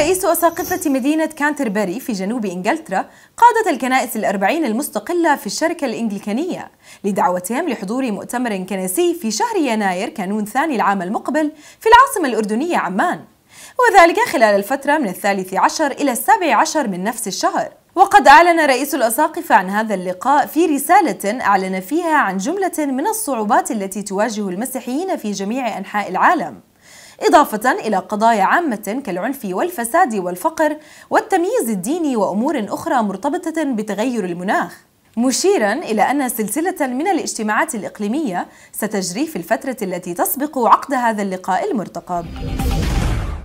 رئيس أساقفة مدينة كانتربري في جنوب إنجلترا قادة الكنائس الأربعين المستقلة في الشركة الإنجليكانية لدعوتهم لحضور مؤتمر كنسي في شهر يناير كانون ثاني العام المقبل في العاصمة الأردنية عمان وذلك خلال الفترة من الثالث عشر إلى السابع عشر من نفس الشهر. وقد أعلن رئيس الأساقفة عن هذا اللقاء في رسالة أعلن فيها عن جملة من الصعوبات التي تواجه المسيحيين في جميع أنحاء العالم. إضافة إلى قضايا عامة كالعنف والفساد والفقر والتمييز الديني وأمور أخرى مرتبطة بتغير المناخ. مشيرا إلى أن سلسلة من الاجتماعات الإقليمية ستجري في الفترة التي تسبق عقد هذا اللقاء المرتقب.